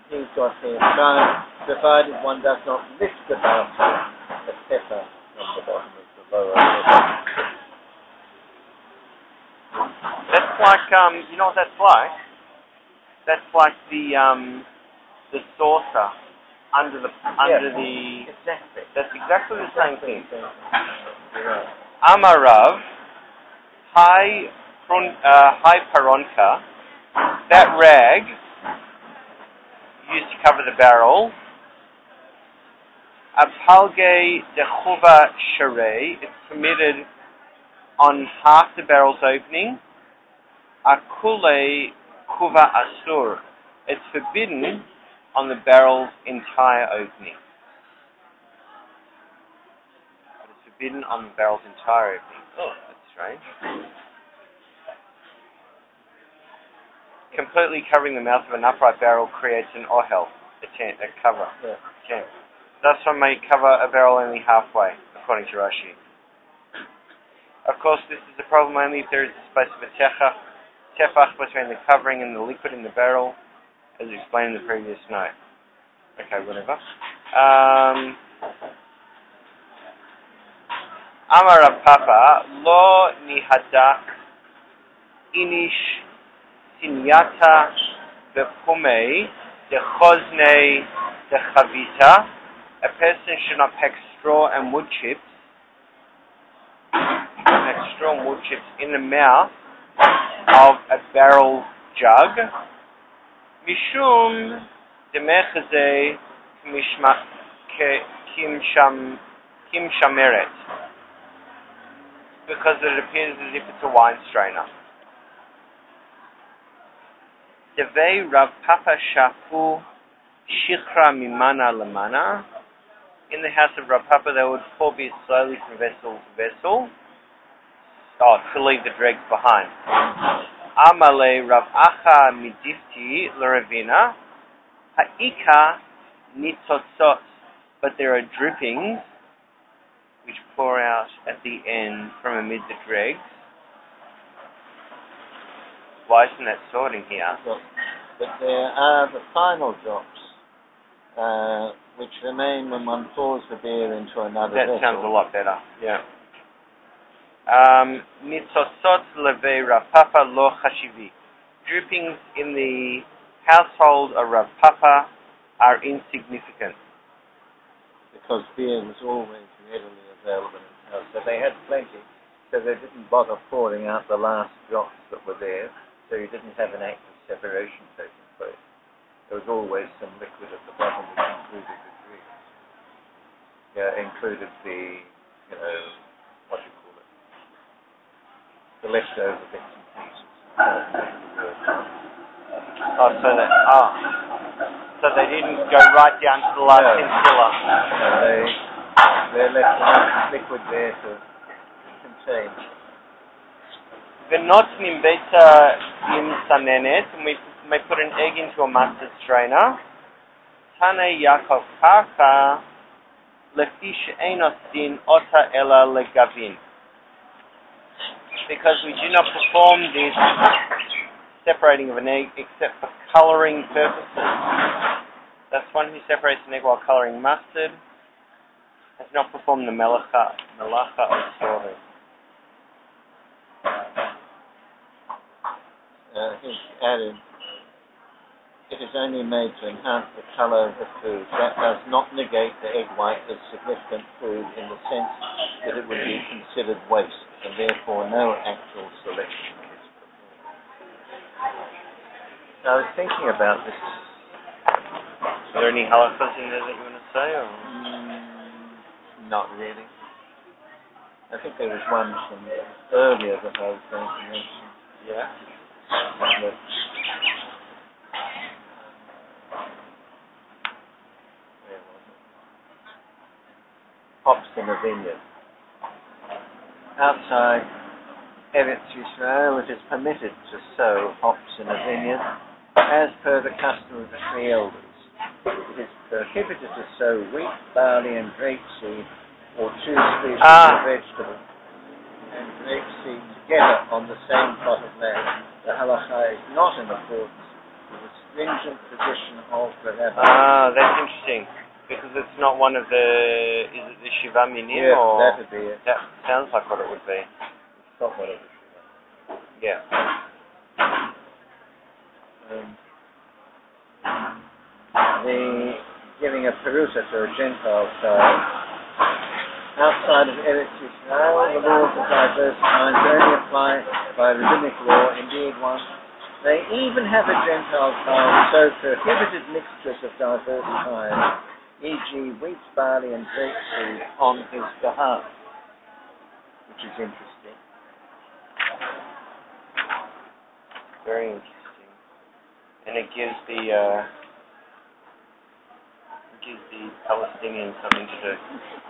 He's got here, trying, provided one does not lift the basket, the pepper from the bottom of the lower level. That's like, um, you know what that's like? That's like the um, the saucer under the under the. Exactly. That's exactly the same thing. Amarav, Prun- uh, Paronka, that rag used to cover the barrel. Apalge de Chuva Sharei, it's permitted on half the barrel's opening. Akule Kuva Asur, it's forbidden on the barrel's entire opening. But it's forbidden on the barrel's entire opening. Oh, that's strange. Completely covering the mouth of an upright barrel creates an ohel, a, tent, a cover, Yeah. tent. Thus one may cover a barrel only halfway, according to Rashi. Of course, this is a problem only if there is a space of a tefach, tefach between the covering and the liquid in the barrel, as explained in the previous note. Okay, whatever. Um, Amar Rav Papa, lo nihadak inish sinyata bepumei de chozne de chavita. A person should not pack straw and wood chips, pack straw and wood chips in the mouth of a barrel jug. Kim sham kim because it appears as if it's a wine strainer. Devei Rav Papa Shafu Shikra Mimana Lamana. In the house of Rav Papa, they would pour beer slowly from vessel to vessel. Oh, to leave the dregs behind. Amale Rav Acha Midifti Laravina. Ha'ika Nitzotzot. But there are drippings which pour out at the end from amid the dregs. Why isn't that sorting here? But, there are the final drops, uh, which remain when one pours the beer into another That vessel. sounds a lot better. Yeah. Um, Nitzotzot leve Rav Papa lo chashivi. Drippings in the household of Rav Papa are insignificant. Because beer was always readily available in house. So they had plenty, so they didn't bother pouring out the last drops that were there, so you didn't have an act of separation taking place. There was always some liquid at the bottom which included the drinks. Yeah, included the, you know, what you? The leftover bits and pieces. Oh, so that oh, so they didn't go right down to the last No. insular. And they, they left enough liquid there to contain. Venot nimbeta uh, im sanenet, and we may put an egg into a mustard strainer. Tane Yaakov Karka, lefi she'enos din ota ela legavin. Because we do not perform this separating of an egg except for colouring purposes. Thus, one who separates an egg while colouring mustard has not performed the malacha, malacha of slaughtering. Uh, he's added, it is only made to enhance the colour of the food. That does not negate the egg white as significant food in the sense that it would be considered waste, and therefore no actual selection is performed. I was thinking about this. Are there any halachas in there that you want to say? Or? Mm, not really. I think there was one from earlier that I was going to mention. Yeah. But, where was it? Hops in a vineyard. Outside Eretz Yisrael, it is permitted to sow hops in a vineyard, as per the custom of the three elders. It is prohibited to sow wheat, barley, and grapeseed, or two species Ah. of vegetable, and grapeseed together on the same plot of land. The halacha is not in accordance with the stringent tradition of the rabbi. Ah, that's interesting. Because it's not one of the. Is it the Shiva Minim yeah, or. that would be it. That sounds like what it would be. It's not what it is. Yeah. Um, the giving a perusa to a Gentile child. Outside of Eretz Yisrael, the laws of diverse kinds only apply by rabbinic law. Indeed, one they even have a Gentile child so prohibited mixtures of diverse kinds, e.g., wheat, barley, and grapeseed, on his behalf, which is interesting. Very interesting. And it gives the. Uh, it gives the Palestinians something to do.